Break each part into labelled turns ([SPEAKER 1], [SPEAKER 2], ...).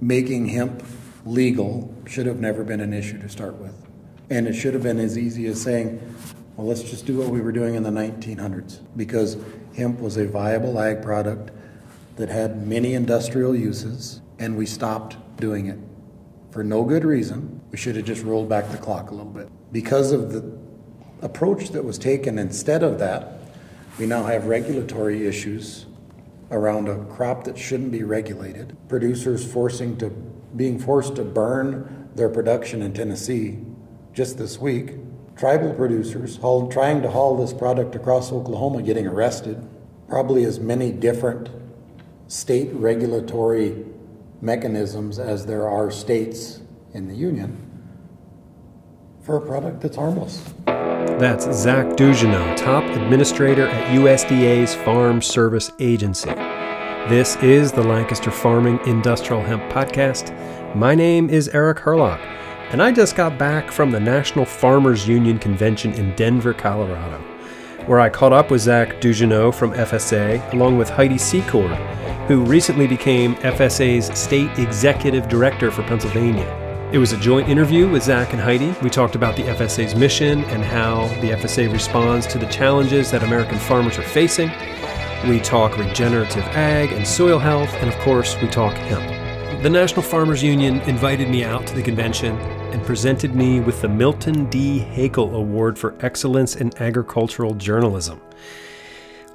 [SPEAKER 1] making hemp legal should have never been an issue to start with. And it should have been as easy as saying, well, let's just do what we were doing in the 1900s because hemp was a viable ag product that had many industrial uses, and we stopped doing it for no good reason. We should have just rolled back the clock a little bit. Because of the approach that was taken instead of that, we now have regulatory issues around a crop that shouldn't be regulated. Producers forcing to being forced to burn their production in Tennessee just this week. Tribal producers trying to haul this product across Oklahoma getting arrested. Probably as many different state regulatory mechanisms as there are states in the union for a product that's harmless.
[SPEAKER 2] That's Zach Ducheneaux, top administrator at USDA's Farm Service Agency. This is the Lancaster Farming Industrial Hemp Podcast. My name is Eric Hurlock, and I just got back from the National Farmers Union Convention in Denver, Colorado, where I caught up with Zach Ducheneaux from FSA, along with Heidi Secord, who recently became FSA's State Executive Director for Pennsylvania. It was a joint interview with Zach and Heidi. We talked about the FSA's mission and how the FSA responds to the challenges that American farmers are facing. We talk regenerative ag and soil health, and of course, we talk hemp. The National Farmers Union invited me out to the convention and presented me with the Milton D. Hakel Award for Excellence in Agricultural Journalism.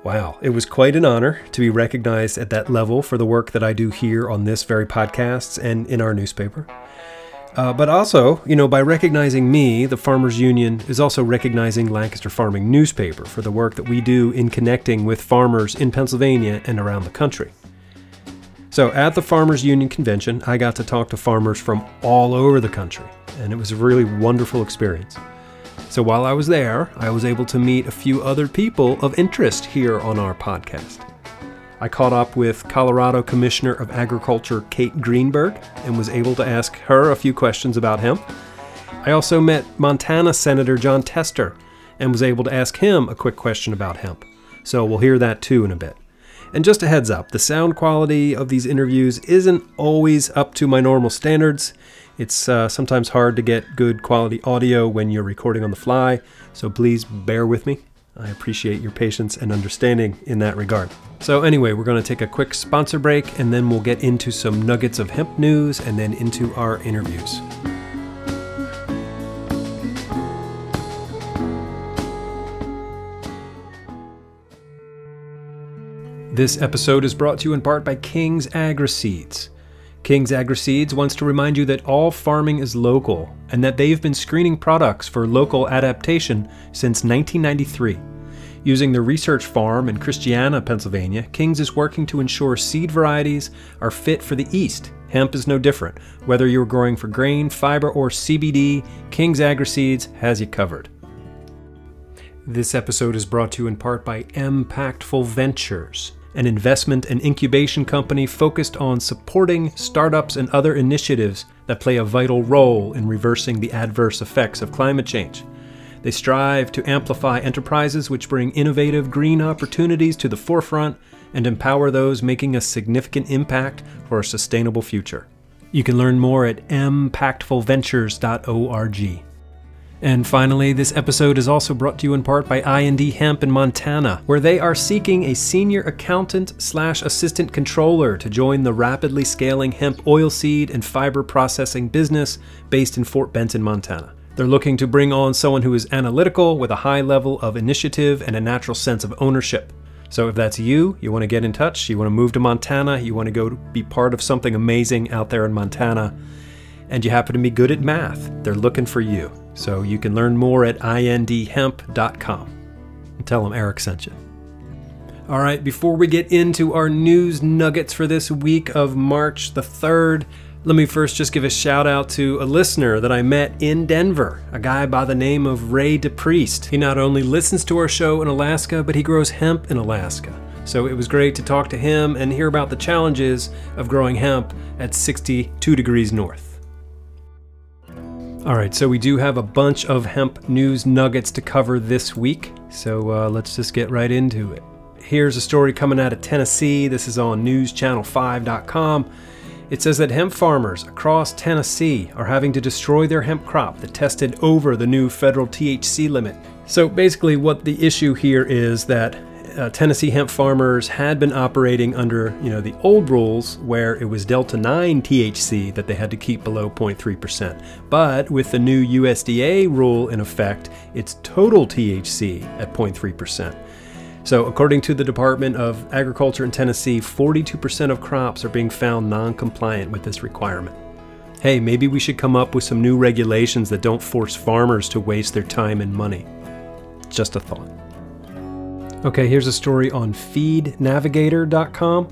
[SPEAKER 2] Wow, it was quite an honor to be recognized at that level for the work that I do here on this very podcast and in our newspaper. Uh, but also, you know, by recognizing me, the Farmers Union is also recognizing Lancaster Farming Newspaper for the work that we do in connecting with farmers in Pennsylvania and around the country. So, at the Farmers Union convention, I got to talk to farmers from all over the country, and it was a really wonderful experience. So, while I was there, I was able to meet a few other people of interest here on our podcast. I caught up with Colorado Commissioner of Agriculture Kate Greenberg and was able to ask her a few questions about hemp. I also met Montana Senator Jon Tester and was able to ask him a quick question about hemp. So we'll hear that too in a bit. And just a heads up, the sound quality of these interviews isn't always up to my normal standards. It's uh, sometimes hard to get good quality audio when you're recording on the fly, so please bear with me. I appreciate your patience and understanding in that regard. So, anyway, we're going to take a quick sponsor break and then we'll get into some nuggets of hemp news and then into our interviews. This episode is brought to you in part by King's Agri-Seeds. King's Agri-Seeds wants to remind you that all farming is local and that they've been screening products for local adaptation since 1993. Using the research farm in Christiana, Pennsylvania, King's is working to ensure seed varieties are fit for the East. Hemp is no different. Whether you're growing for grain, fiber, or CBD, King's Agri-Seeds has you covered. This episode is brought to you in part by Impactful Ventures an investment and incubation company focused on supporting startups and other initiatives that play a vital role in reversing the adverse effects of climate change. They strive to amplify enterprises which bring innovative green opportunities to the forefront and empower those making a significant impact for a sustainable future. You can learn more at impactfulventures.org. And finally, this episode is also brought to you in part by IND Hemp in Montana, where they are seeking a senior accountant slash assistant controller to join the rapidly scaling hemp oilseed and fiber processing business based in Fort Benton, Montana. They're looking to bring on someone who is analytical with a high level of initiative and a natural sense of ownership. So if that's you, you want to get in touch, you want to move to Montana, you want to go be part of something amazing out there in Montana, and you happen to be good at math, they're looking for you. So you can learn more at indhemp.com. And tell them Eric sent you. All right, before we get into our news nuggets for this week of March the 3rd, let me first just give a shout out to a listener that I met in Denver, a guy by the name of Ray DePriest. He not only listens to our show in Alaska, but he grows hemp in Alaska. So it was great to talk to him and hear about the challenges of growing hemp at 62 degrees north. All right, so we do have a bunch of hemp news nuggets to cover this week, so uh, let's just get right into it. Here's a story coming out of Tennessee. This is on newschannel5.com, It says that hemp farmers across Tennessee are having to destroy their hemp crop that tested over the new federal THC limit. So basically, what the issue here is that uh, Tennessee hemp farmers had been operating under, you know, the old rules where it was delta 9 THC that they had to keep below 0.3%. But with the new USDA rule in effect, it's total THC at 0.3%. So, according to the Department of Agriculture in Tennessee, 42% of crops are being found non compliant with this requirement. Hey, maybe we should come up with some new regulations that don't force farmers to waste their time and money. Just a thought. Okay, here's a story on feednavigator.com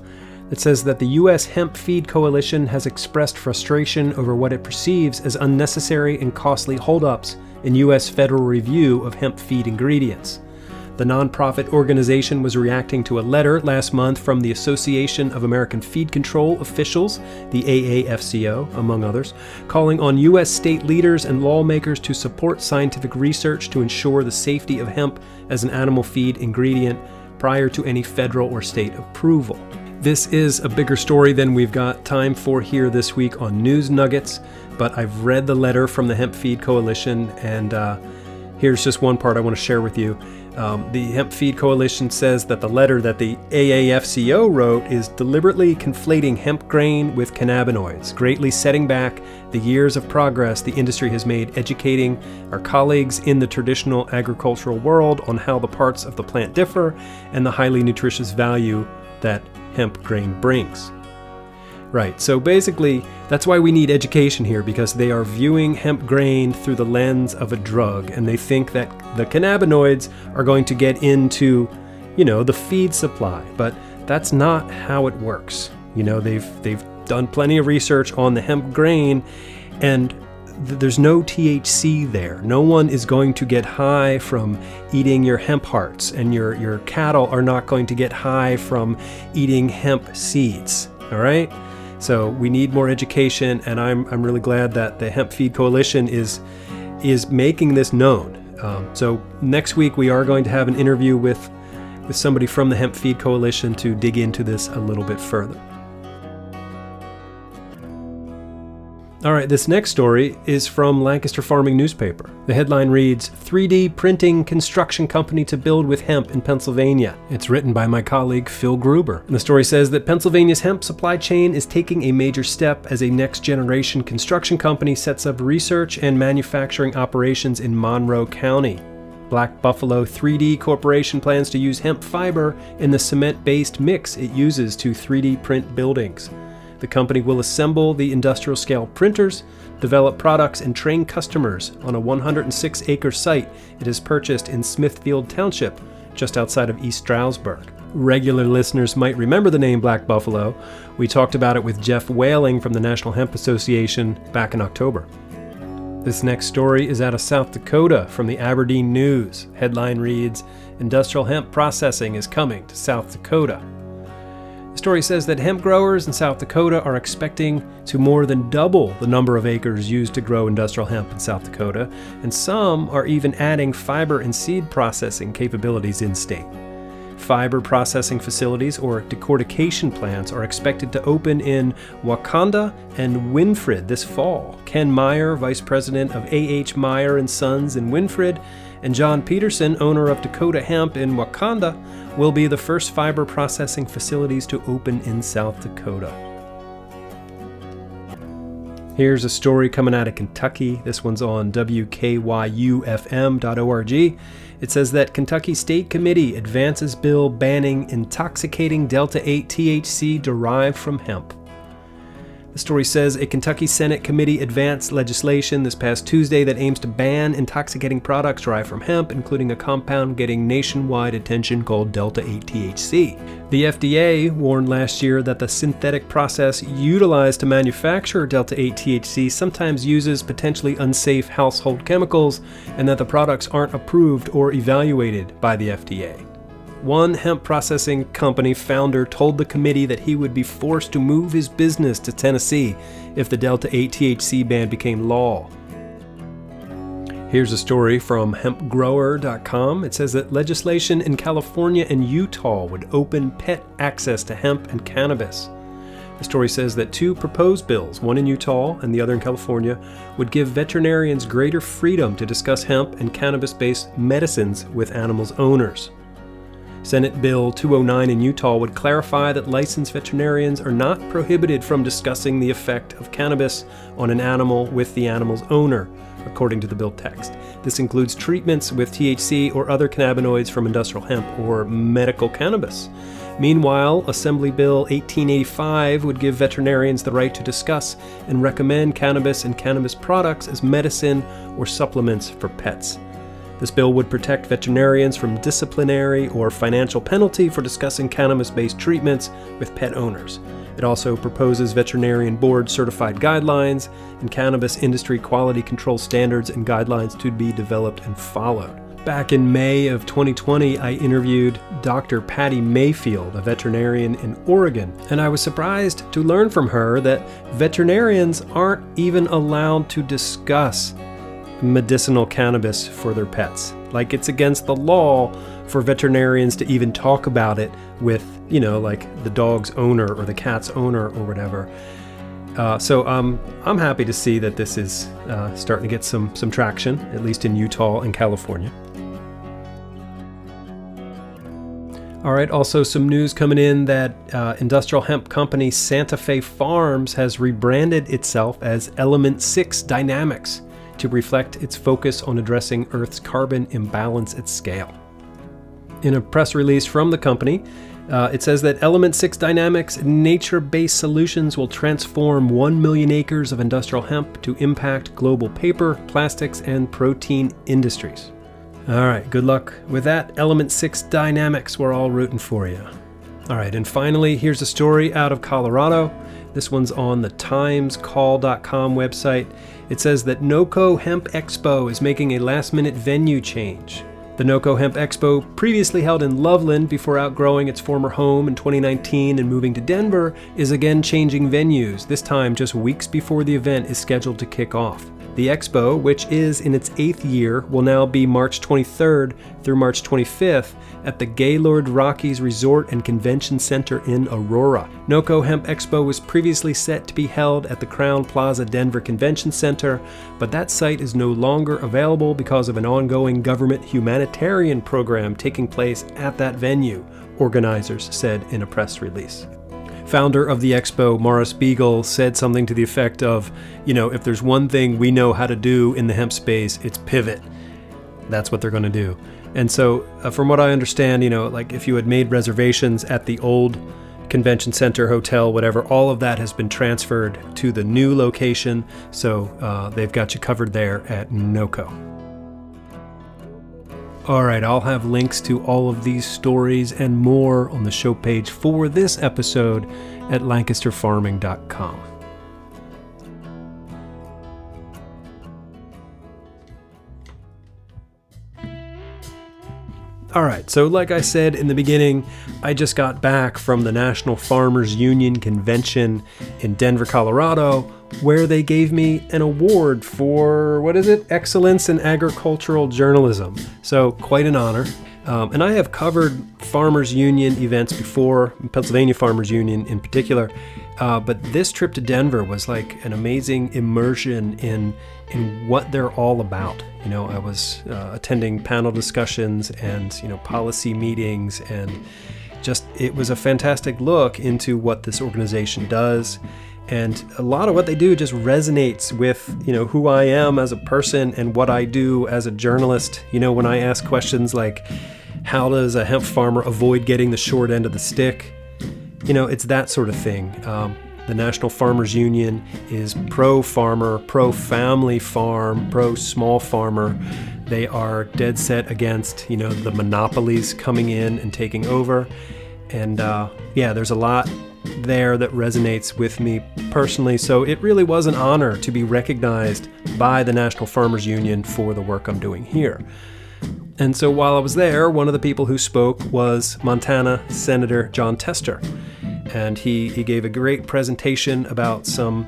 [SPEAKER 2] that says that the U.S. Hemp Feed Coalition has expressed frustration over what it perceives as unnecessary and costly holdups in U.S. federal review of hemp feed ingredients. The nonprofit organization was reacting to a letter last month from the Association of American Feed Control Officials, the AAFCO, among others, calling on U.S. state leaders and lawmakers to support scientific research to ensure the safety of hemp as an animal feed ingredient prior to any federal or state approval. This is a bigger story than we've got time for here this week on News Nuggets, but I've read the letter from the Hemp Feed Coalition, and uh, here's just one part I want to share with you. Um, the Hemp Feed Coalition says that the letter that the AAFCO wrote is deliberately conflating hemp grain with cannabinoids, greatly setting back the years of progress the industry has made educating our colleagues in the traditional agricultural world on how the parts of the plant differ and the highly nutritious value that hemp grain brings. Right, so basically, that's why we need education here because they are viewing hemp grain through the lens of a drug and they think that the cannabinoids are going to get into, you know, the feed supply. But that's not how it works. You know, they've they've done plenty of research on the hemp grain and th- there's no THC there. No one is going to get high from eating your hemp hearts and your your cattle are not going to get high from eating hemp seeds. All right? So we need more education, and I'm, I'm really glad that the Hemp Feed Coalition is is making this known. Um, so next week we are going to have an interview with with somebody from the Hemp Feed Coalition to dig into this a little bit further. All right, this next story is from Lancaster Farming Newspaper. The headline reads 3D Printing Construction Company to Build with Hemp in Pennsylvania. It's written by my colleague Phil Gruber. And the story says that Pennsylvania's hemp supply chain is taking a major step as a next generation construction company sets up research and manufacturing operations in Monroe County. Black Buffalo 3D Corporation plans to use hemp fiber in the cement based mix it uses to 3D print buildings. The company will assemble the industrial scale printers, develop products, and train customers on a 106 acre site it has purchased in Smithfield Township, just outside of East Stroudsburg. Regular listeners might remember the name Black Buffalo. We talked about it with Geoff Whaling from the National Hemp Association back in October. This next story is out of South Dakota from the Aberdeen News. Headline reads Industrial hemp processing is coming to South Dakota. The story says that hemp growers in South Dakota are expecting to more than double the number of acres used to grow industrial hemp in South Dakota, and some are even adding fiber and seed processing capabilities in state. Fiber processing facilities or decortication plants are expected to open in Wakonda and Winfred this fall. Ken Meyer, vice president of A.H. Meyer and Sons in Winfred, and John Peterson, owner of Dakota Hemp in Wakonda, will be the first fiber processing facilities to open in South Dakota. Here's a story coming out of Kentucky. This one's on WKYUFM.org. It says that Kentucky State Committee advances bill banning intoxicating Delta 8 THC derived from hemp. The story says a Kentucky Senate committee advanced legislation this past Tuesday that aims to ban intoxicating products derived from hemp, including a compound getting nationwide attention called Delta 8 THC. The FDA warned last year that the synthetic process utilized to manufacture Delta 8 THC sometimes uses potentially unsafe household chemicals and that the products aren't approved or evaluated by the FDA. One hemp processing company founder told the committee that he would be forced to move his business to Tennessee if the Delta 8 THC ban became law. Here's a story from hempgrower.com. It says that legislation in California and Utah would open pet access to hemp and cannabis. The story says that two proposed bills, one in Utah and the other in California, would give veterinarians greater freedom to discuss hemp and cannabis based medicines with animals' owners. Senate Bill 209 in Utah would clarify that licensed veterinarians are not prohibited from discussing the effect of cannabis on an animal with the animal's owner, according to the bill text. This includes treatments with THC or other cannabinoids from industrial hemp or medical cannabis. Meanwhile, Assembly Bill 1885 would give veterinarians the right to discuss and recommend cannabis and cannabis products as medicine or supplements for pets. This bill would protect veterinarians from disciplinary or financial penalty for discussing cannabis based treatments with pet owners. It also proposes veterinarian board certified guidelines and cannabis industry quality control standards and guidelines to be developed and followed. Back in May of 2020, I interviewed Dr. Patty Mayfield, a veterinarian in Oregon, and I was surprised to learn from her that veterinarians aren't even allowed to discuss medicinal cannabis for their pets. Like it's against the law for veterinarians to even talk about it with, you know, like the dog's owner or the cat's owner or whatever. Uh, so um, I'm happy to see that this is uh, starting to get some some traction, at least in Utah and California. All right, also some news coming in that uh, industrial hemp company Santa Fe Farms has rebranded itself as Element 6 Dynamics to reflect its focus on addressing Earth's carbon imbalance at scale. In a press release from the company, uh, it says that Element 6 Dynamics nature based solutions will transform 1 million acres of industrial hemp to impact global paper, plastics, and protein industries. All right, good luck with that. Element 6 Dynamics, we're all rooting for you. All right, and finally, here's a story out of Colorado. This one's on the timescall.com website. It says that NOCO Hemp Expo is making a last minute venue change. The NOCO Hemp Expo, previously held in Loveland before outgrowing its former home in 2019 and moving to Denver, is again changing venues, this time just weeks before the event is scheduled to kick off. The expo, which is in its eighth year, will now be March 23rd through March 25th at the Gaylord Rockies Resort and Convention Center in Aurora. NOCO Hemp Expo was previously set to be held at the Crowne Plaza Denver Convention Center, but that site is no longer available because of an ongoing government humanitarian program taking place at that venue, organizers said in a press release founder of the expo, Morris Beegle, said something to the effect of, you know, if there's one thing we know how to do in the hemp space, it's pivot. That's what they're going to do. And so, uh, from what I understand, you know, like if you had made reservations at the old convention center, hotel, whatever, all of that has been transferred to the new location. So uh, they've got you covered there at NOCO. Alright, I'll have links to all of these stories and more on the show page for this episode at lancasterfarming.com. All right, so like I said in the beginning, I just got back from the National Farmers Union convention in Denver, Colorado, where they gave me an award for what is it? Excellence in Agricultural Journalism. So, quite an honor. Um, and I have covered Farmers Union events before, Pennsylvania Farmers Union in particular. Uh, but this trip to Denver was like an amazing immersion in in what they're all about. You know, I was uh, attending panel discussions and you know policy meetings, and just it was a fantastic look into what this organization does. And a lot of what they do just resonates with you know who i am as a person and what i do as a journalist. You know when i ask questions like how does a hemp farmer avoid getting the short end of the stick? You know it's that sort of thing. Um, the national farmers union is pro farmer pro family farm pro small farmer they are dead set against you know the monopolies coming in and taking over and uh, yeah there's a lot there that resonates with me personally. So it really was an honor to be recognized by the National Farmers Union for the work I'm doing here. And so while I was there, one of the people who spoke was Montana Senator Jon Tester. And he, he gave a great presentation about some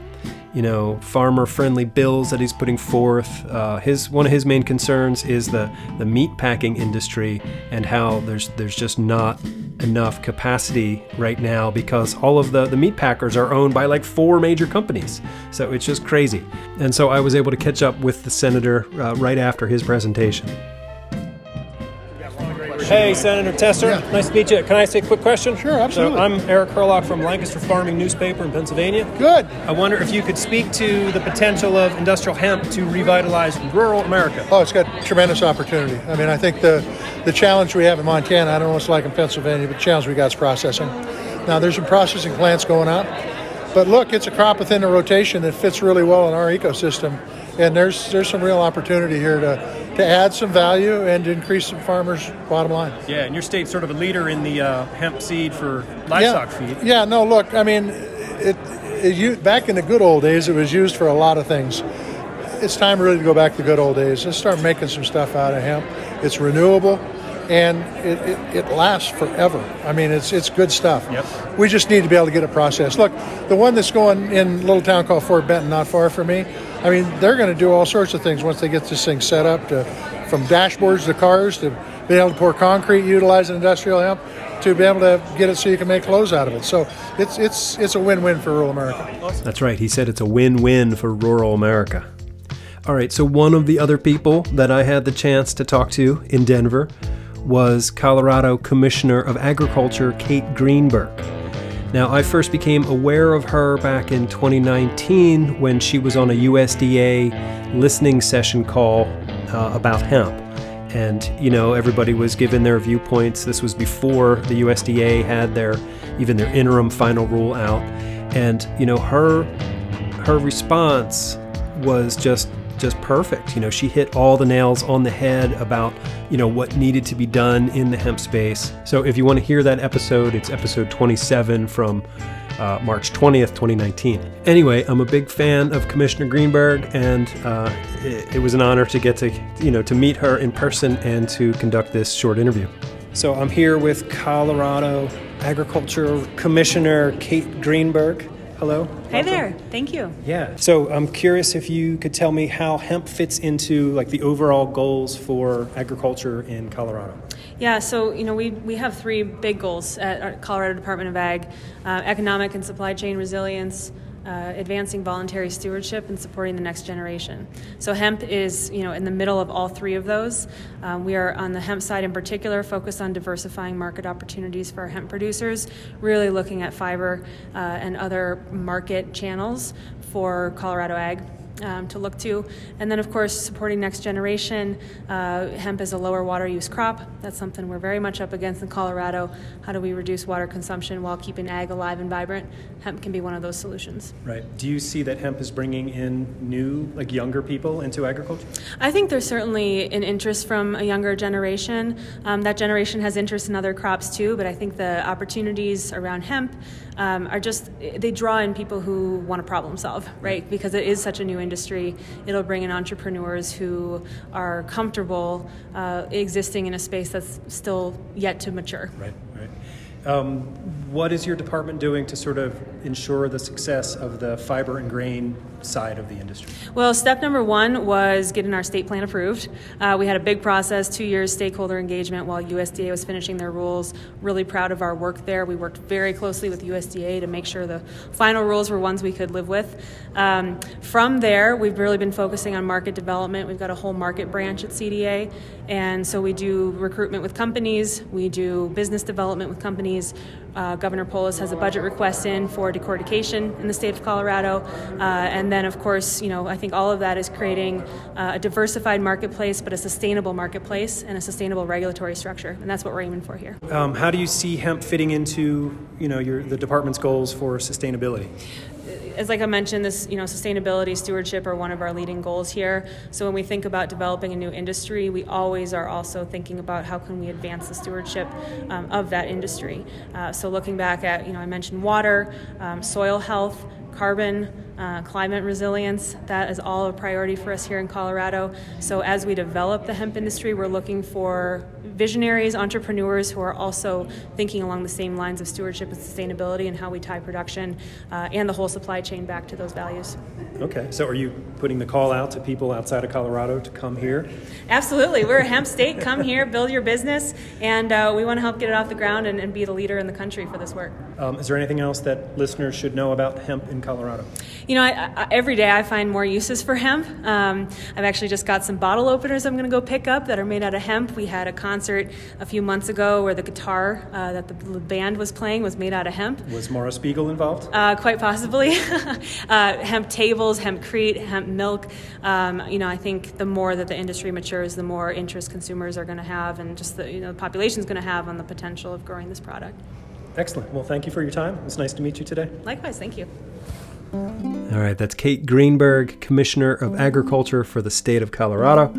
[SPEAKER 2] you know, farmer-friendly bills that he's putting forth. Uh, his one of his main concerns is the the meat packing industry and how there's there's just not enough capacity right now because all of the, the meat packers are owned by like four major companies. So it's just crazy. And so I was able to catch up with the senator uh, right after his presentation. Hey, Senator Tester.
[SPEAKER 3] Yeah.
[SPEAKER 2] Nice to meet you. Can I ask you a quick question?
[SPEAKER 3] Sure, absolutely.
[SPEAKER 2] So I'm Eric Hurlock from Lancaster Farming Newspaper in Pennsylvania.
[SPEAKER 3] Good.
[SPEAKER 2] I wonder if you could speak to the potential of industrial hemp to revitalize rural America.
[SPEAKER 3] Oh, it's got tremendous opportunity. I mean, I think the the challenge we have in Montana, I don't know what it's like in Pennsylvania, but the challenge we got is processing. Now, there's some processing plants going up, but look, it's a crop within a rotation that fits really well in our ecosystem, and there's there's some real opportunity here to to add some value and to increase some farmers' bottom line.
[SPEAKER 2] Yeah, and your state's sort of a leader in the uh, hemp seed for livestock
[SPEAKER 3] yeah.
[SPEAKER 2] feed.
[SPEAKER 3] Yeah, no, look, I mean, it, it, you, back in the good old days, it was used for a lot of things. It's time really to go back to the good old days. Let's start making some stuff out of hemp. It's renewable, and it, it, it lasts forever. I mean, it's it's good stuff.
[SPEAKER 2] Yep.
[SPEAKER 3] We just need to be able to get it processed. Look, the one that's going in a little town called Fort Benton, not far from me. I mean, they're going to do all sorts of things once they get this thing set up to, from dashboards to cars to being able to pour concrete utilizing industrial hemp to be able to get it so you can make clothes out of it. So it's it's it's a win-win for rural America.
[SPEAKER 2] That's right. He said it's a win-win for rural America. All right. So one of the other people that I had the chance to talk to in Denver was Colorado Commissioner of Agriculture Kate Greenberg. Now, I first became aware of her back in 2019 when she was on a USDA listening session call uh, about hemp. And, you know, everybody was given their viewpoints. This was before the USDA had their even their interim final rule out. And, you know, her her response was just just perfect. You know, she hit all the nails on the head about, you know, what needed to be done in the hemp space. So if you want to hear that episode, it's episode 27 from uh, March 20th, 2019. Anyway, I'm a big fan of Commissioner Greenberg, and uh, it, it was an honor to get to, you know, to meet her in person and to conduct this short interview. So I'm here with Colorado Agriculture Commissioner Kate Greenberg. Hello.
[SPEAKER 4] Hey
[SPEAKER 2] Welcome.
[SPEAKER 4] there. Thank you.
[SPEAKER 2] Yeah. So I'm curious if you could tell me how hemp fits into like the overall goals for agriculture in Colorado.
[SPEAKER 4] Yeah, so you know we, we have three big goals at our Colorado Department of Ag: uh, economic and supply chain resilience, uh, advancing voluntary stewardship, and supporting the next generation. So hemp is you know in the middle of all three of those. Um, we are on the hemp side in particular focused on diversifying market opportunities for our hemp producers, really looking at fiber uh, and other market channels for Colorado Ag. Um, to look to. And then, of course, supporting next generation. Uh, hemp is a lower water use crop. That's something we're very much up against in Colorado. How do we reduce water consumption while keeping ag alive and vibrant? Hemp can be one of those solutions.
[SPEAKER 2] Right. Do you see that hemp is bringing in new, like younger people into agriculture?
[SPEAKER 4] I think there's certainly an interest from a younger generation. Um, that generation has interest in other crops too, but I think the opportunities around hemp um, are just, they draw in people who want to problem solve, right? Because it is such a new industry. It'll bring in entrepreneurs who are comfortable uh, existing in a space that's still yet to mature.
[SPEAKER 2] Right, right. Um, what is your department doing to sort of ensure the success of the fiber and grain side of the industry?
[SPEAKER 4] Well, step number one was getting our state plan approved. Uh, we had a big process, two years stakeholder engagement while USDA was finishing their rules. Really proud of our work there. We worked very closely with USDA to make sure the final rules were ones we could live with. Um, from there, we've really been focusing on market development. We've got a whole market branch at CDA, and so we do recruitment with companies, we do business development with companies. Uh, Governor Polis has a budget request in for decortication in the state of Colorado, uh, and then, of course, you know, I think all of that is creating uh, a diversified marketplace, but a sustainable marketplace and a sustainable regulatory structure, and that's what we're aiming for here.
[SPEAKER 2] Um, how do you see hemp fitting into, you know, your the department's goals for sustainability?
[SPEAKER 4] As like I mentioned, this you know sustainability stewardship are one of our leading goals here. So when we think about developing a new industry, we always are also thinking about how can we advance the stewardship um, of that industry. Uh, so looking back at you know I mentioned water, um, soil health, carbon. Uh, climate resilience. That is all a priority for us here in Colorado. So, as we develop the hemp industry, we're looking for visionaries, entrepreneurs who are also thinking along the same lines of stewardship and sustainability and how we tie production uh, and the whole supply chain back to those values.
[SPEAKER 2] Okay, so are you putting the call out to people outside of Colorado to come here?
[SPEAKER 4] Absolutely. We're a hemp state. Come here, build your business, and uh, we want to help get it off the ground and, and, be the leader in the country for this work.
[SPEAKER 2] Um, is there anything else that listeners should know about hemp in Colorado?
[SPEAKER 4] You know, I, I, every day I find more uses for hemp. Um, I've actually just got some bottle openers I'm going to go pick up that are made out of hemp. We had a concert a few months ago where the guitar uh, that the band was playing was made out of hemp.
[SPEAKER 2] Was Morris Beegle involved?
[SPEAKER 4] Uh, quite possibly. Uh, hemp tables, hempcrete, hemp milk. Um, you know, I think the more that the industry matures, the more interest consumers are going to have, and just the you know the population is going to have on the potential of growing this product.
[SPEAKER 2] Excellent. Well, thank you for your time. It's nice to meet you today.
[SPEAKER 4] Likewise. Thank you.
[SPEAKER 2] All right, that's Kate Greenberg, Commissioner of Agriculture for the state of Colorado.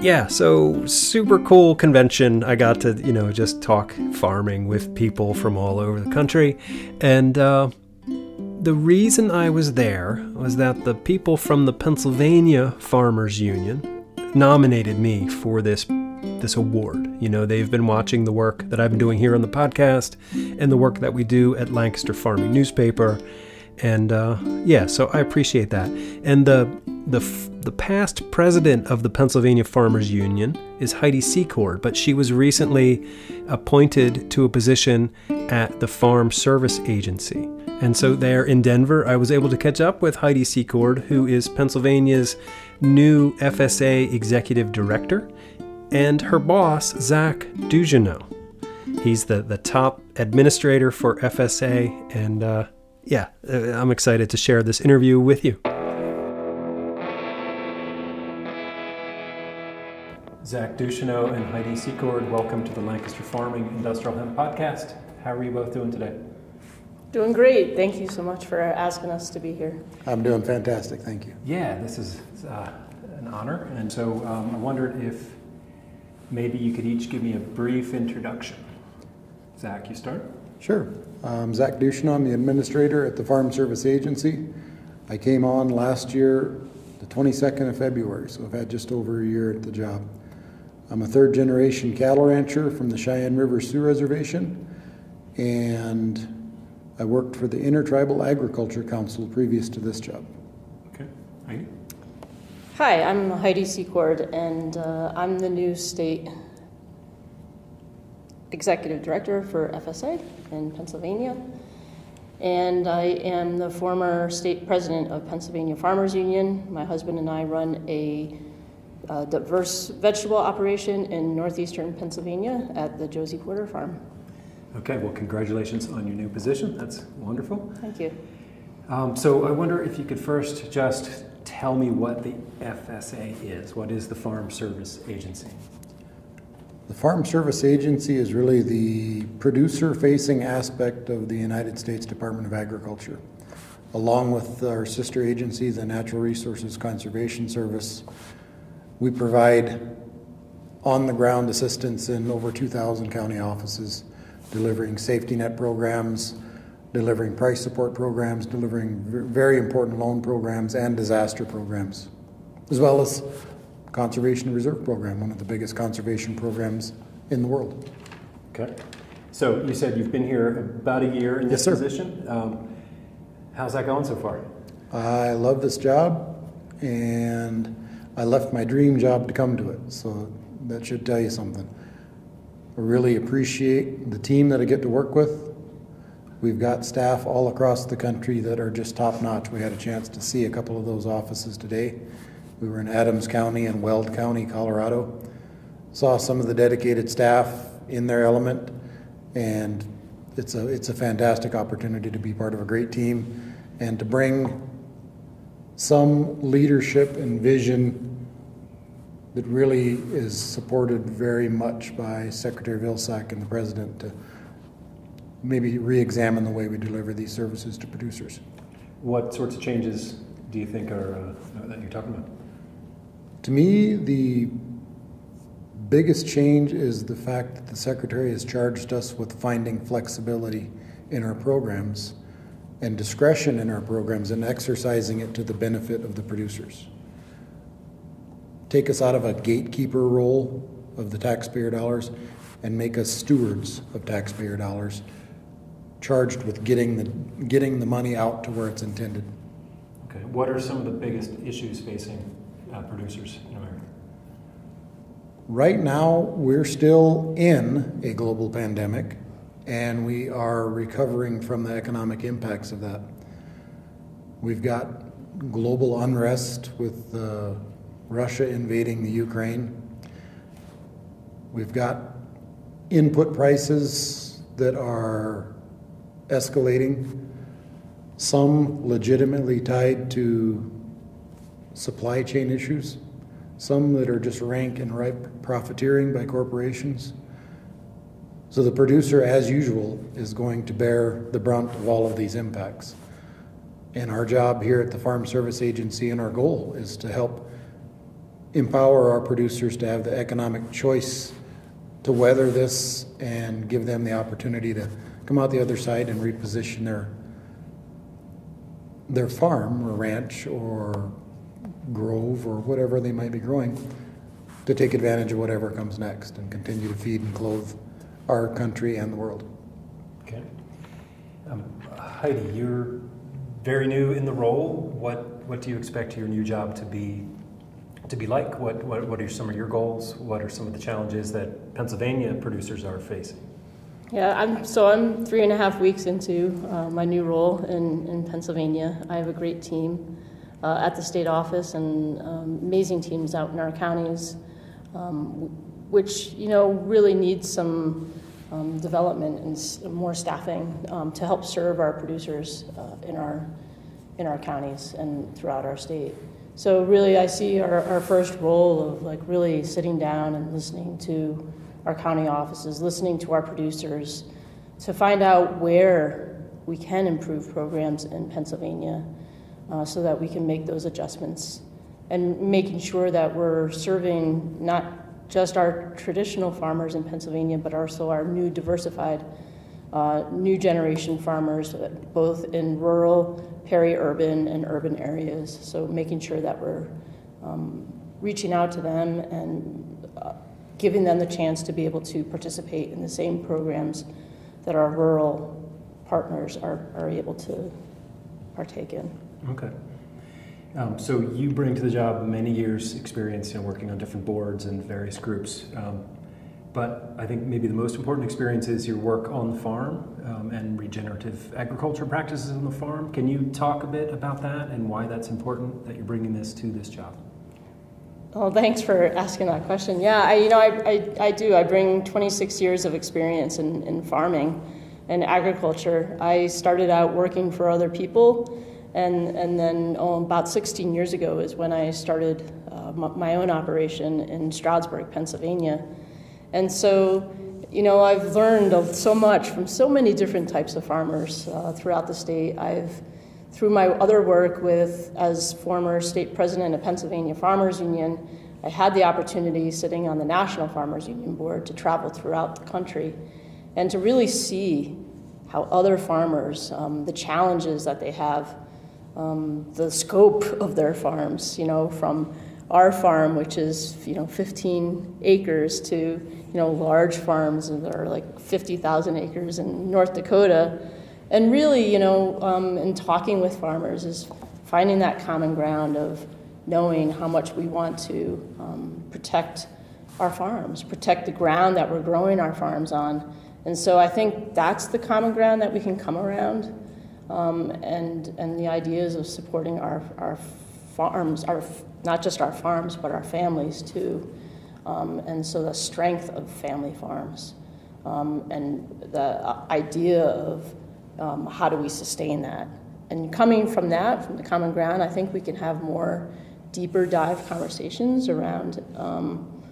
[SPEAKER 2] Yeah, so super cool convention. I got to, you know, just talk farming with people from all over the country. And uh, the reason I was there was that the people from the Pennsylvania Farmers Union nominated me for this this award. You know, they've been watching the work that I've been doing here on the podcast and the work that we do at Lancaster Farming Newspaper and uh, yeah, so I appreciate that. And the the the past president of the Pennsylvania Farmers Union is Heidi Secord, but she was recently appointed to a position at the Farm Service Agency. And so there in Denver, I was able to catch up with Heidi Secord, who is Pennsylvania's new FSA executive director, and her boss, Zach Ducheneaux. He's the, the top administrator for FSA, and uh, yeah, uh, I'm excited to share this interview with you. Zach Ducheneaux and Heidi Secord, welcome to the Lancaster Farming Industrial Hemp Podcast. How are you both doing today?
[SPEAKER 5] Doing great. Thank you so much for asking us to be here.
[SPEAKER 1] I'm doing fantastic. Thank you.
[SPEAKER 2] Yeah, this is uh, an honor. And so um, I wondered if maybe you could each give me a brief introduction. Zach, you start?
[SPEAKER 1] Sure. I'm Zach Ducheneaux. I'm the administrator at the Farm Service Agency. I came on last year, the 22nd of February, so I've had just over a year at the job. I'm a third generation cattle rancher from the Cheyenne River Sioux Reservation, and I worked for the Intertribal Agriculture Council previous to this job.
[SPEAKER 2] Okay. Heidi?
[SPEAKER 5] Hi, I'm Heidi Secord, and uh, I'm the new state executive director for FSA in Pennsylvania. And I am the former state president of Pennsylvania Farmers Union. My husband and I run a, a diverse vegetable operation in northeastern Pennsylvania at the Josie Porter Farm.
[SPEAKER 2] Okay, well, congratulations on your new position. That's wonderful.
[SPEAKER 5] Thank you.
[SPEAKER 2] Um, so I wonder if you could first just tell me what the FSA is. What is the Farm Service Agency?
[SPEAKER 1] The Farm Service Agency is really the producer facing aspect of the United States Department of Agriculture. Along with our sister agency, the Natural Resources Conservation Service, we provide on the ground assistance in over 2,000 county offices, delivering safety net programs, delivering price support programs, delivering very important loan programs, and disaster programs, as well as Conservation Reserve Program, one of the biggest conservation programs in the world.
[SPEAKER 2] Okay. So you said you've been here about a year in this
[SPEAKER 1] yes,
[SPEAKER 2] position. Um, how's that going so far?
[SPEAKER 1] I love this job, and I left my dream job to come to it. So that should tell you something. I really appreciate the team that I get to work with. We've got staff all across the country that are just top notch. We had a chance to see a couple of those offices today. We were in Adams County and Weld County, Colorado. Saw some of the dedicated staff in their element, and it's a it's a fantastic opportunity to be part of a great team and to bring some leadership and vision that really is supported very much by Secretary Vilsack and the President to maybe re-examine the way we deliver these services to producers.
[SPEAKER 2] What sorts of changes do you think are uh, that you're talking about?
[SPEAKER 1] To me, the biggest change is the fact that the Secretary has charged us with finding flexibility in our programs and discretion in our programs and exercising it to the benefit of the producers. Take us out of a gatekeeper role of the taxpayer dollars and make us stewards of taxpayer dollars charged with getting the, getting the money out to where it's intended.
[SPEAKER 2] Okay. What are some of the biggest issues facing uh, producers in America?
[SPEAKER 1] Right now, we're still in a global pandemic and we are recovering from the economic impacts of that. We've got global unrest with uh, Russia invading the Ukraine. We've got input prices that are escalating, some legitimately tied to supply chain issues, some that are just rank and ripe profiteering by corporations. So the producer, as usual, is going to bear the brunt of all of these impacts. And our job here at the Farm Service Agency and our goal is to help empower our producers to have the economic choice to weather this and give them the opportunity to come out the other side and reposition their their farm or ranch or grove or whatever they might be growing to take advantage of whatever comes next and continue to feed and clothe our country and the world.
[SPEAKER 2] Okay. Um, Heidi, you're very new in the role. What what do you expect your new job to be to be like? What, what, what are some of your goals? What are some of the challenges that Pennsylvania producers are facing?
[SPEAKER 5] Yeah, I'm, so I'm three and a half weeks into uh, my new role in, in Pennsylvania. I have a great team uh, at the state office and um, amazing teams out in our counties, um, which you know really needs some um, development and more staffing um, to help serve our producers uh, in our in our counties and throughout our state. So really, I see our, our first role of like really sitting down and listening to our county offices, listening to our producers, to find out where we can improve programs in Pennsylvania, uh, so that we can make those adjustments, and making sure that we're serving not just our traditional farmers in Pennsylvania, but also our new diversified, uh, new generation farmers, both in rural peri-urban and urban areas. So making sure that we're um, reaching out to them and uh, giving them the chance to be able to participate in the same programs that our rural partners are, are able to partake in.
[SPEAKER 2] Okay. Um, so you bring to the job many years' experience in working on different boards and various groups. Um, but I think maybe the most important experience is your work on the farm um, and regenerative agriculture practices on the farm. Can you talk a bit about that and why that's important that you're bringing this to this job?
[SPEAKER 5] Well, thanks for asking that question. Yeah, I, you know, I, I, I do. I bring 26 years of experience in, in farming and agriculture. I started out working for other people, and, and then oh, about 16 years ago is when I started uh, my own operation in Stroudsburg, Pennsylvania. And so, you know, I've learned so much from so many different types of farmers uh, throughout the state. I've, through my other work with, as former state president of Pennsylvania Farmers Union, I had the opportunity sitting on the National Farmers Union board to travel throughout the country and to really see how other farmers, um, the challenges that they have, um, the scope of their farms, you know, from our farm, which is you know 15 acres, to you know large farms that are like 50,000 acres in North Dakota, and really you know um, in talking with farmers is finding that common ground of knowing how much we want to um, protect our farms, protect the ground that we're growing our farms on, and so I think that's the common ground that we can come around, um, and and the ideas of supporting our our farms, our not just our farms, but our families too. Um, and so the strength of family farms um, and the idea of um, how do we sustain that. And coming from that, from the common ground, I think we can have more deeper dive conversations around um,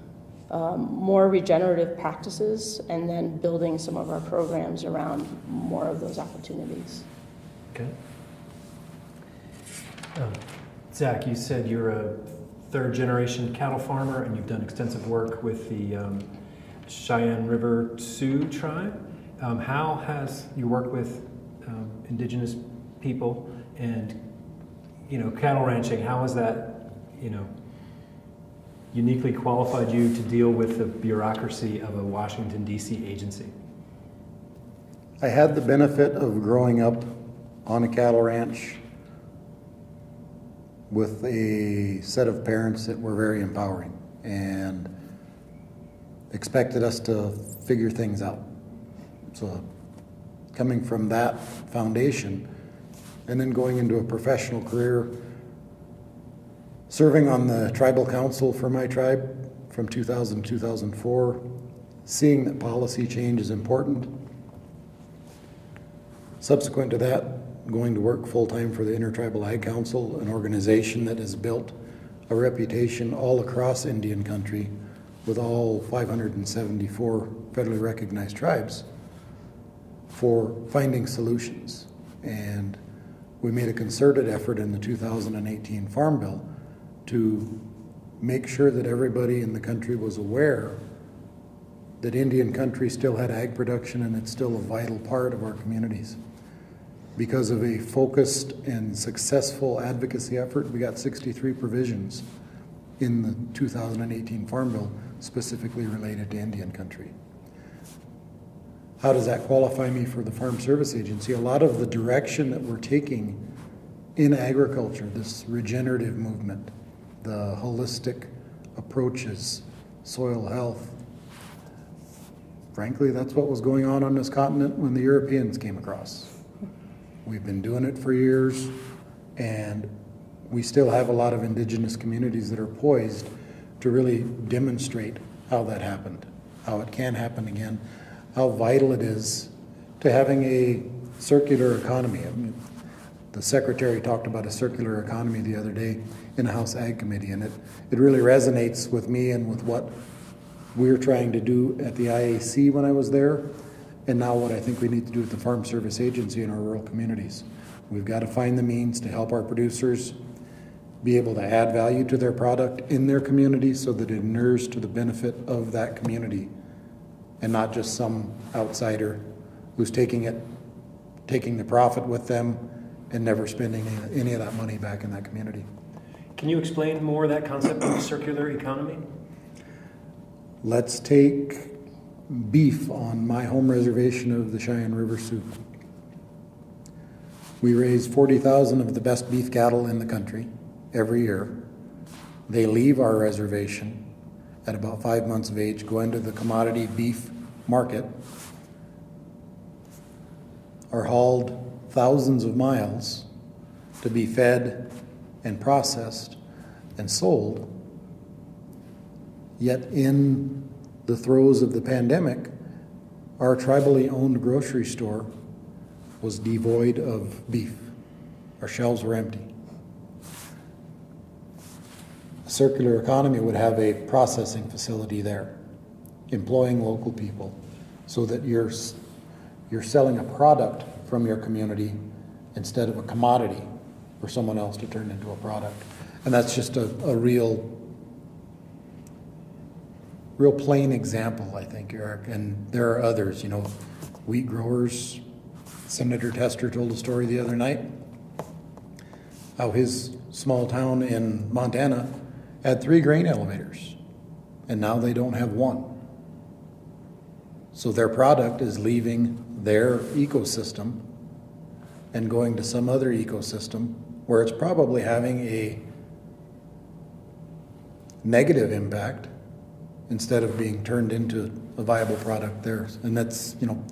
[SPEAKER 5] um, more regenerative practices and then building some of our programs around more of those opportunities.
[SPEAKER 2] Okay. Um, Zach, you said you're a third generation cattle farmer and you've done extensive work with the um, Cheyenne River Sioux tribe. Um, how has your work with um, indigenous people and you know cattle ranching. How has that you know uniquely qualified you to deal with the bureaucracy of a Washington D.C. agency?
[SPEAKER 1] I had the benefit of growing up on a cattle ranch with a set of parents that were very empowering and expected us to figure things out. So, coming from that foundation and then going into a professional career, serving on the tribal council for my tribe from 2000 to 2004, seeing that policy change is important. Subsequent to that, going to work full time for the Intertribal Ag Council, an organization that has built a reputation all across Indian country with all 574 federally recognized tribes for finding solutions. And we made a concerted effort in the 2018 Farm Bill to make sure that everybody in the country was aware that Indian country still had ag production and it's still a vital part of our communities. Because of a focused and successful advocacy effort, we got 63 provisions in the 2018 Farm Bill specifically related to Indian country. How does that qualify me for the Farm Service Agency? A lot of the direction that we're taking in agriculture, this regenerative movement, the holistic approaches, soil health, frankly, that's what was going on on this continent when the Europeans came across. We've been doing it for years, and we still have a lot of indigenous communities that are poised to really demonstrate how that happened, how it can happen again, how vital it is to having a circular economy. I mean, the secretary talked about a circular economy the other day in the House Ag Committee, and it, it really resonates with me and with what we're trying to do at the IAC when I was there, and now what I think we need to do with the Farm Service Agency in our rural communities. We've got to find the means to help our producers be able to add value to their product in their community so that it inures to the benefit of that community and not just some outsider who's taking it, taking the profit with them and never spending any, of that money back in that community.
[SPEAKER 2] Can you explain more that concept of circular economy?
[SPEAKER 1] Let's take beef on my home reservation of the Cheyenne River Sioux. We raise 40,000 of the best beef cattle in the country every year. They leave our reservation at about five months of age, go into the commodity beef market, are hauled thousands of miles to be fed and processed and sold. Yet, in the throes of the pandemic, our tribally owned grocery store was devoid of beef. Our shelves were empty. A circular economy would have a processing facility there, employing local people, so that you're, you're selling a product from your community instead of a commodity for someone else to turn into a product. And that's just a, a real, real plain example, I think, Eric. And there are others, you know, wheat growers. Senator Tester told a story the other night how his small town in Montana had three grain elevators, and now they don't have one. So their product is leaving their ecosystem and going to some other ecosystem where it's probably having a negative impact instead of being turned into a viable product there. And that's, you know,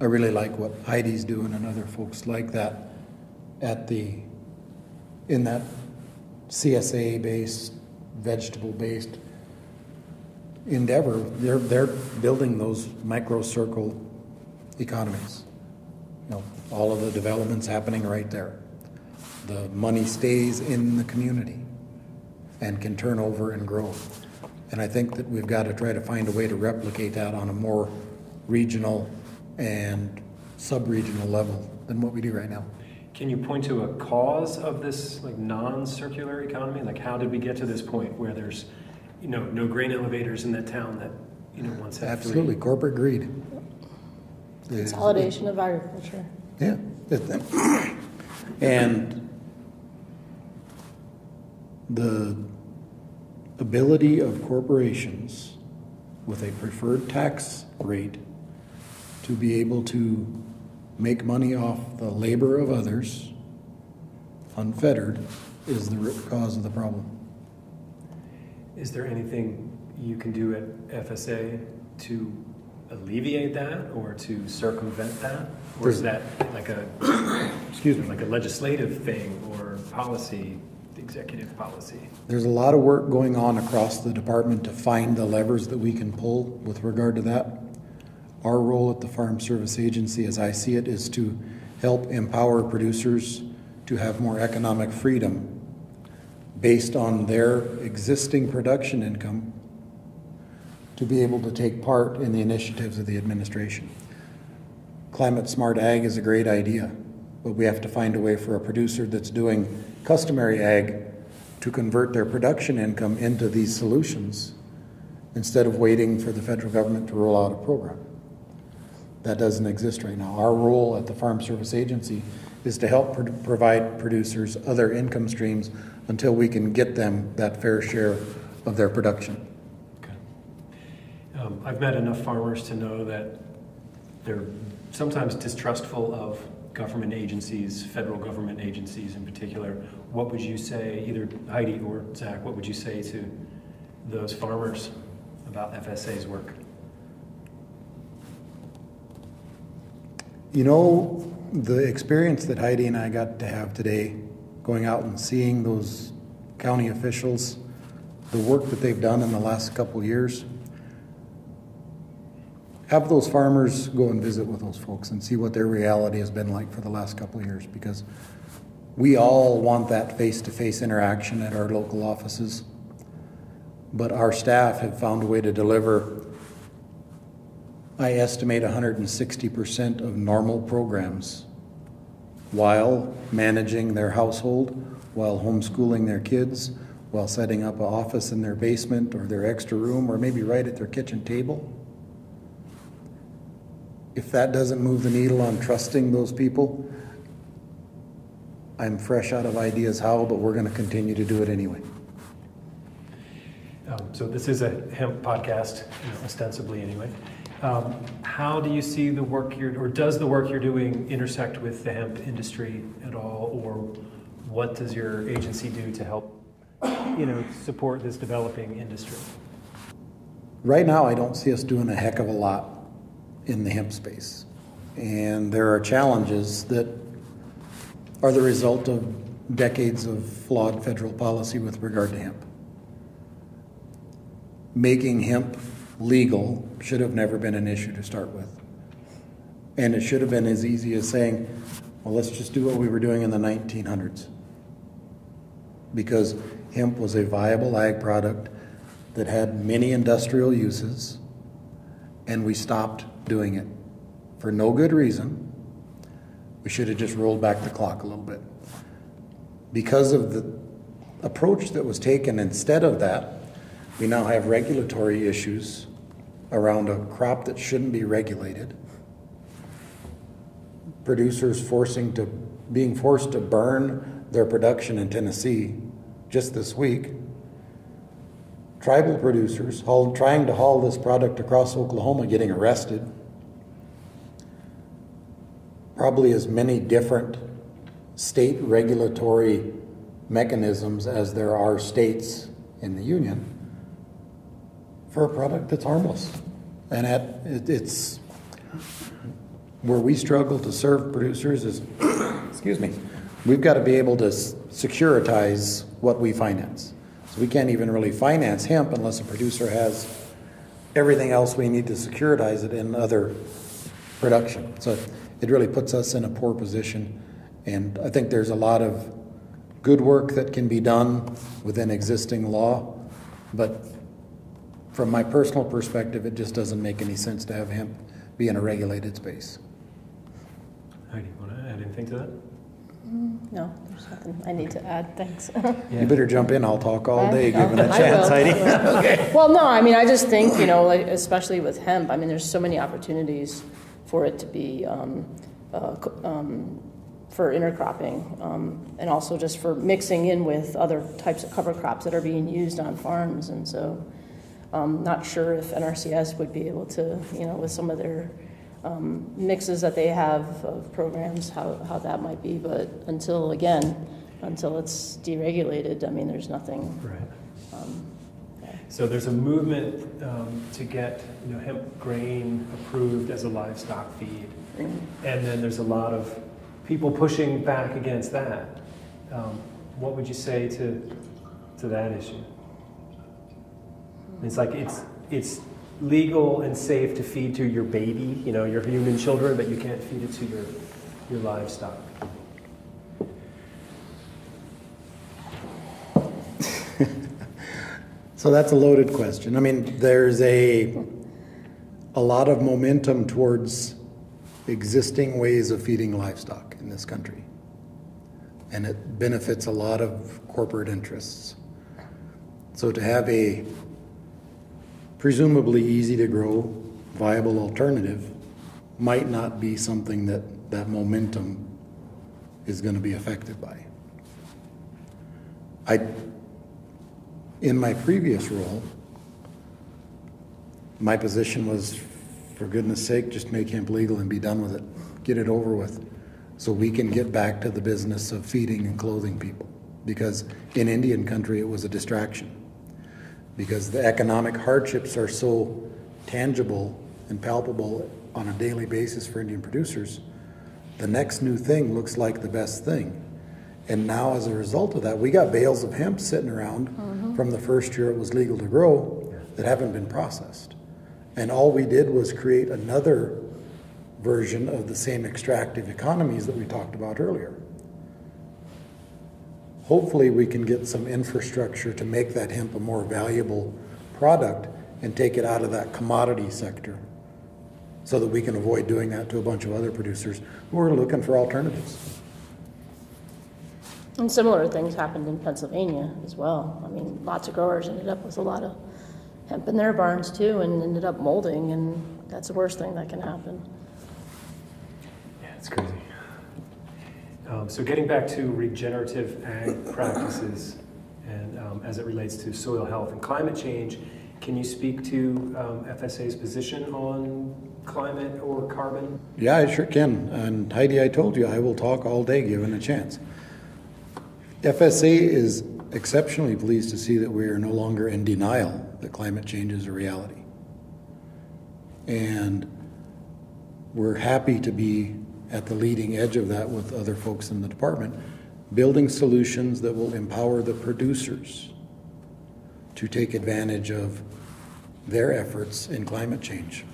[SPEAKER 1] I really like what Heidi's doing and other folks like that at the in that CSA based, vegetable based endeavor, they're, they're building those micro circle economies. You know, all of the development's happening right there. The money stays in the community and can turn over and grow. And I think that we've got to try to find a way to replicate that on a more regional and sub regional level than what we do right now.
[SPEAKER 2] Can you point to a cause of this like non-circular economy? Like how did we get to this point where there's, you know, no grain elevators in that town that, you know, once had
[SPEAKER 1] Absolutely,
[SPEAKER 2] three?
[SPEAKER 1] corporate greed.
[SPEAKER 5] Consolidation of agriculture.
[SPEAKER 1] Yeah. And the ability of corporations with a preferred tax rate to be able to make money off the labor of others unfettered is the root cause of the problem.
[SPEAKER 2] Is there anything you can do at FSA to alleviate that or to circumvent that? Or is that like a, excuse me, like a legislative thing or policy, executive policy?
[SPEAKER 1] There's a lot of work going on across the department to find the levers that we can pull with regard to that. Our role at the Farm Service Agency, as I see it, is to help empower producers to have more economic freedom based on their existing production income to be able to take part in the initiatives of the administration. Climate smart ag is a great idea, but we have to find a way for a producer that's doing customary ag to convert their production income into these solutions instead of waiting for the federal government to roll out a program. That doesn't exist right now. Our role at the Farm Service Agency is to help pro- provide producers other income streams until we can get them that fair share of their production.
[SPEAKER 2] Um, I've met enough farmers to know that they're sometimes distrustful of government agencies, federal government agencies in particular. What would you say, either Heidi or Zach, what would you say to those farmers about FSA's work?
[SPEAKER 1] You know, the experience that Heidi and I got to have today, going out and seeing those county officials, the work that they've done in the last couple years, have those farmers go and visit with those folks and see what their reality has been like for the last couple of years because we all want that face to face interaction at our local offices. But our staff have found a way to deliver, I estimate, 160% of normal programs while managing their household, while homeschooling their kids, while setting up an office in their basement or their extra room or maybe right at their kitchen table if that doesn't move the needle on trusting those people, I'm fresh out of ideas how, but we're going to continue to do it anyway.
[SPEAKER 2] Um, so this is a hemp podcast, ostensibly anyway. Um, how do you see the work you're, or does the work you're doing intersect with the hemp industry at all, or what does your agency do to help, you know, support this developing industry?
[SPEAKER 1] Right now, I don't see us doing a heck of a lot in the hemp space. And there are challenges that are the result of decades of flawed federal policy with regard to hemp. Making hemp legal should have never been an issue to start with. And it should have been as easy as saying, well, let's just do what we were doing in the 1900s. Because hemp was a viable ag product that had many industrial uses, and we stopped doing it for no good reason. We should have just rolled back the clock a little bit. Because of the approach that was taken instead of that, we now have regulatory issues around a crop that shouldn't be regulated. Producers forcing to being forced to burn their production in Tennessee just this week. Tribal producers trying to haul this product across Oklahoma getting arrested. Probably as many different state regulatory mechanisms as there are states in the union for a product that's harmless. And at, it, it's where we struggle to serve producers is, excuse me, we've got to be able to securitize what we finance. So we can't even really finance hemp unless a producer has everything else we need to securitize it in other production. So it really puts us in a poor position. And I think there's a lot of good work that can be done within existing law, but from my personal perspective, it just doesn't make any sense to have hemp be in a regulated space.
[SPEAKER 2] Heidi, want to add anything to that?
[SPEAKER 5] No, there's nothing I need to add, thanks.
[SPEAKER 1] You better jump in, I'll talk all day, given a
[SPEAKER 5] I
[SPEAKER 1] chance,
[SPEAKER 5] will.
[SPEAKER 1] Heidi.
[SPEAKER 5] Well, no, I mean, I just think, you know, like, especially with hemp, I mean, there's so many opportunities for it to be um, uh, um, for intercropping um, and also just for mixing in with other types of cover crops that are being used on farms. And so I'm not sure if NRCS would be able to, you know, with some of their um, mixes that they have of programs, how, how that might be. But until, again, until it's deregulated, I mean, there's nothing.
[SPEAKER 2] Right. Um, So there's a movement um, to get you know, hemp grain approved as a livestock feed. Mm-hmm. And then there's a lot of people pushing back against that. Um, what would you say to, to that issue? It's like it's, it's legal and safe to feed to your baby, you know, your human children, but you can't feed it to your, your livestock.
[SPEAKER 1] so that's a loaded question. I mean, there's a a lot of momentum towards existing ways of feeding livestock in this country. And it benefits a lot of corporate interests. So to have a presumably easy to grow, viable alternative might not be something that that momentum is going to be affected by. I, in my previous role, my position was, for goodness sake, just make hemp legal and be done with it. Get it over with so we can get back to the business of feeding and clothing people. Because in Indian country, it was a distraction because the economic hardships are so tangible and palpable on a daily basis for Indian producers, the next new thing looks like the best thing. And now, as a result of that, we got bales of hemp sitting around mm-hmm. from the first year it was legal to grow that haven't been processed. And all we did was create another version of the same extractive economies that we talked about earlier hopefully we can get some infrastructure to make that hemp a more valuable product and take it out of that commodity sector so that we can avoid doing that to a bunch of other producers who are looking for alternatives.
[SPEAKER 5] And similar things happened in Pennsylvania as well. I mean, lots of growers ended up with a lot of hemp in their barns too and ended up molding, and that's the worst thing that can happen.
[SPEAKER 2] Yeah, it's crazy. Um, so getting back to regenerative ag practices and um, as it relates to soil health and climate change, can you speak to um, FSA's position on climate or carbon?
[SPEAKER 1] Yeah, I sure can. And Heidi, I told you I will talk all day given a chance. FSA is exceptionally pleased to see that we are no longer in denial that climate change is a reality. And we're happy to be at the leading edge of that with other folks in the department, building solutions that will empower the producers to take advantage of their efforts in climate change.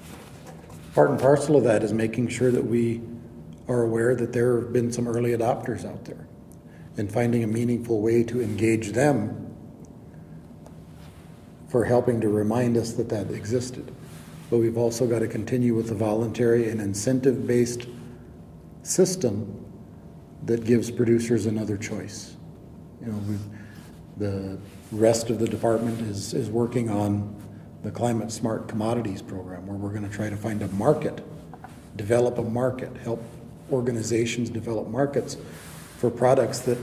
[SPEAKER 1] Part and parcel of that is making sure that we are aware that there have been some early adopters out there and finding a meaningful way to engage them for helping to remind us that that existed. But we've also got to continue with the voluntary and incentive based system that gives producers another choice. You know, the rest of the department is, is working on the Climate Smart Commodities Program, where we're going to try to find a market, develop a market, help organizations develop markets for products that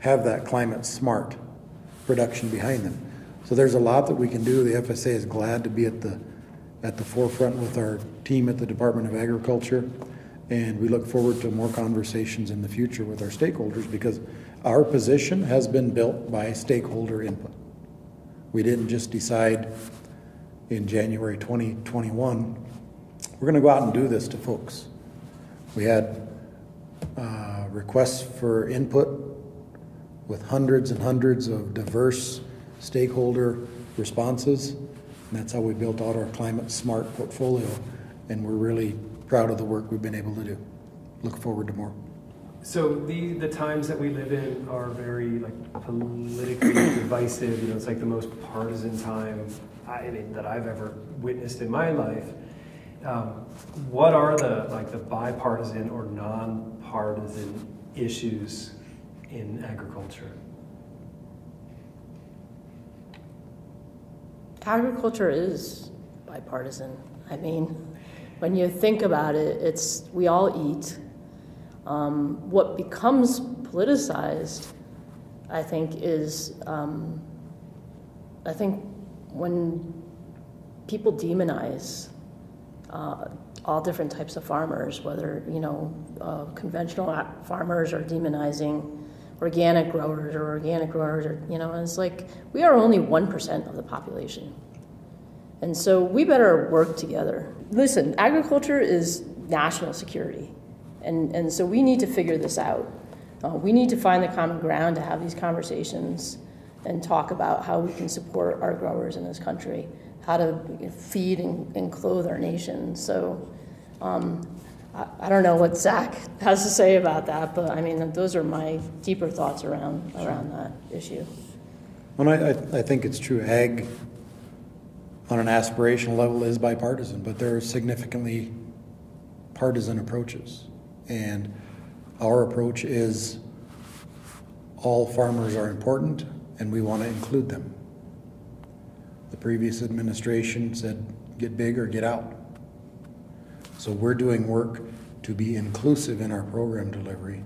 [SPEAKER 1] have that climate smart production behind them. So there's a lot that we can do. The FSA is glad to be at the at the forefront with our team at the Department of Agriculture and we look forward to more conversations in the future with our stakeholders because our position has been built by stakeholder input. We didn't just decide in January 2021, we're going to go out and do this to folks. We had uh, requests for input with hundreds and hundreds of diverse stakeholder responses. And that's how we built out our climate smart portfolio. And we're really proud of the work we've been able to do. Look forward to more.
[SPEAKER 2] So the the times that we live in are very like politically divisive. You know, it's like the most partisan time I mean that I've ever witnessed in my life. Um, what are the like the bipartisan or nonpartisan issues in agriculture?
[SPEAKER 5] Agriculture is bipartisan. I mean, when you think about it, it's we all eat. Um, what becomes politicized, I think, is um, I think when people demonize uh, all different types of farmers, whether you know uh, conventional farmers are demonizing organic growers or organic growers, or you know, it's like we are only one percent of the population, and so we better work together. Listen, agriculture is national security, and and so we need to figure this out. Uh, we need to find the common ground to have these conversations and talk about how we can support our growers in this country, how to feed and, and clothe our nation. So um, I, I, don't know what Zach has to say about that, but I mean, those are my deeper thoughts around, around that issue.
[SPEAKER 1] Well, I, I think it's true. Ag, on an aspirational level, is bipartisan, but there are significantly partisan approaches. And our approach is all farmers are important and we want to include them. The previous administration said, get big or get out. So we're doing work to be inclusive in our program delivery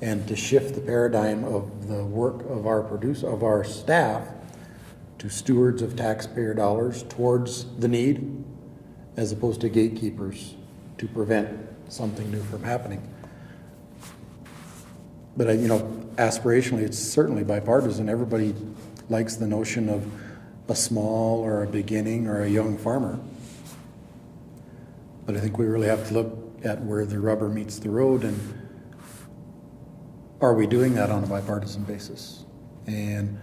[SPEAKER 1] and to shift the paradigm of the work of our produce of our staff to stewards of taxpayer dollars towards the need as opposed to gatekeepers to prevent something new from happening. But you know, aspirationally, it's certainly bipartisan. Everybody likes the notion of a small or a beginning or a young farmer. But I think we really have to look at where the rubber meets the road and are we doing that on a bipartisan basis? And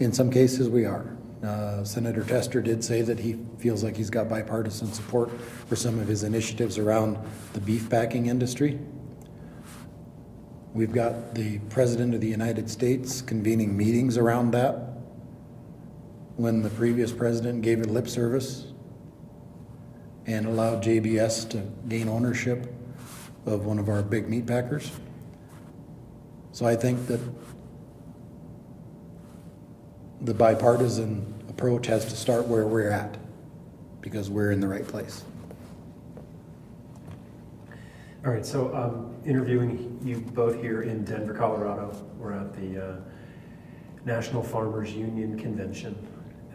[SPEAKER 1] in some cases, we are. Uh, Senator Tester did say that he feels like he's got bipartisan support for some of his initiatives around the beef packing industry. We've got the President of the United States convening meetings around that when the previous president gave it lip service and allowed JBS to gain ownership of one of our big meat packers. So I think that the bipartisan approach has to start where we're at because we're in the right place.
[SPEAKER 2] All right, so um, interviewing you both here in Denver, Colorado. We're at the uh, National Farmers Union Convention.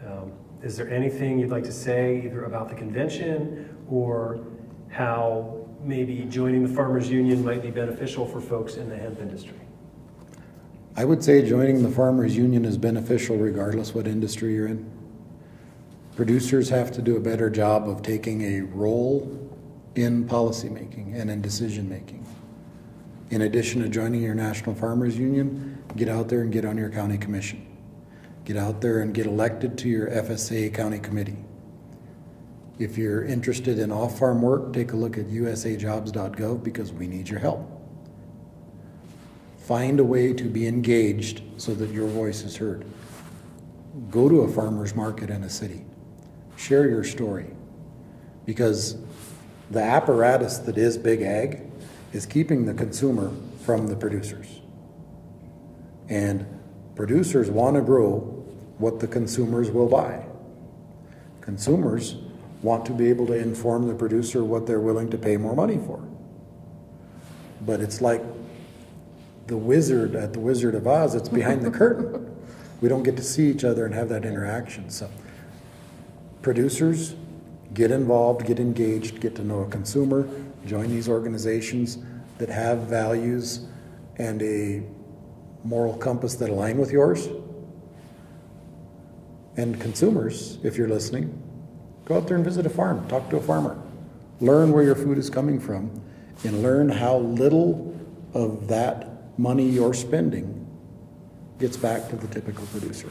[SPEAKER 2] Um, is there anything you'd like to say either about the convention or how maybe joining the Farmers Union might be beneficial for folks in the hemp industry?
[SPEAKER 1] I would say joining the Farmers Union is beneficial regardless what industry you're in. Producers have to do a better job of taking a role in policymaking and in decision making. In addition to joining your National Farmers Union, get out there and get on your county commission. Get out there and get elected to your FSA county committee. If you're interested in off farm work, take a look at usajobs.gov because we need your help. Find a way to be engaged so that your voice is heard. Go to a farmer's market in a city. Share your story because the apparatus that is big ag is keeping the consumer from the producers. And producers want to grow what the consumers will buy. Consumers want to be able to inform the producer what they're willing to pay more money for. But it's like the wizard at the Wizard of Oz, it's behind the curtain. We don't get to see each other and have that interaction. So, producers, get involved, get engaged, get to know a consumer, join these organizations that have values and a moral compass that align with yours. And consumers, if you're listening, go out there and visit a farm, talk to a farmer, learn where your food is coming from, and learn how little of that money you're spending gets back to the typical producer.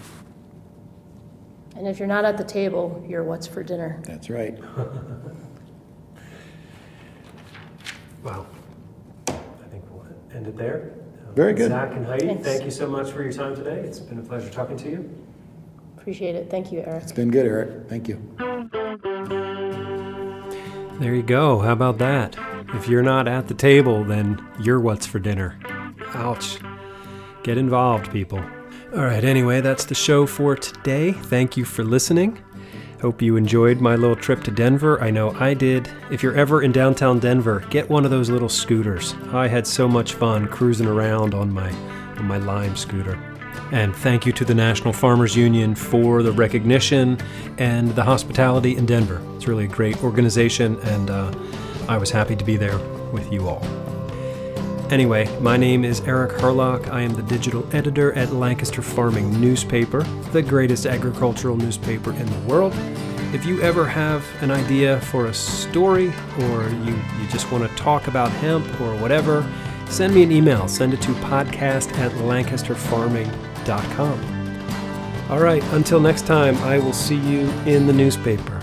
[SPEAKER 5] And if you're not at the table, you're what's for dinner.
[SPEAKER 1] That's right.
[SPEAKER 2] wow. I think we'll end it there.
[SPEAKER 1] Very good.
[SPEAKER 2] Zach and Heidi,
[SPEAKER 5] Thanks.
[SPEAKER 2] thank you so much for your time today. It's been a pleasure talking to you.
[SPEAKER 5] Appreciate it. Thank you, Eric.
[SPEAKER 1] It's been good, Eric. Thank you.
[SPEAKER 2] There you go. How about that? If you're not at the table, then you're what's for dinner. Ouch. Get involved, people. All right, anyway, that's the show for today. Thank you for listening. Hope you enjoyed my little trip to Denver. I know I did. If you're ever in downtown Denver, get one of those little scooters. I had so much fun cruising around on my on my Lime scooter. And thank you to the National Farmers Union for the recognition and the hospitality in Denver. It's really a great organization, and uh, I was happy to be there with you all. Anyway, my name is Eric Hurlock. I am the digital editor at Lancaster Farming Newspaper, the greatest agricultural newspaper in the world. If you ever have an idea for a story or you, you just want to talk about hemp or whatever, send me an email. Send it to podcast at lancasterfarming.com. All right, until next time, I will see you in the newspaper.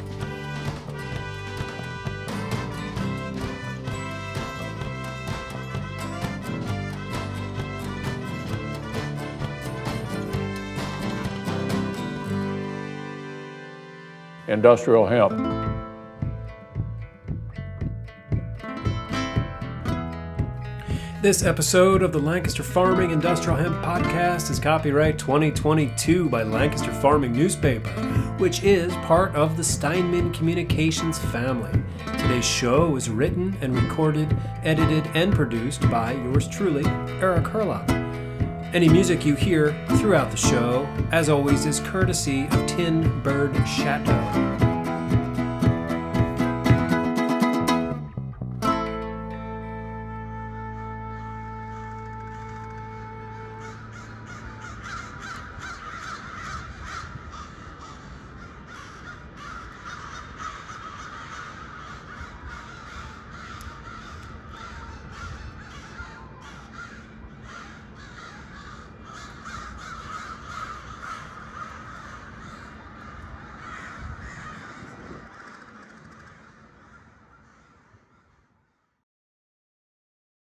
[SPEAKER 6] Industrial hemp.
[SPEAKER 2] This episode of the Lancaster Farming Industrial Hemp Podcast is copyright 2022 by Lancaster Farming Newspaper, which is part of the Steinman Communications family. Today's show was written and recorded, edited, and produced by yours truly, Eric Hurlock. Any music you hear throughout the show, as always, is courtesy of Tin Bird Chateau.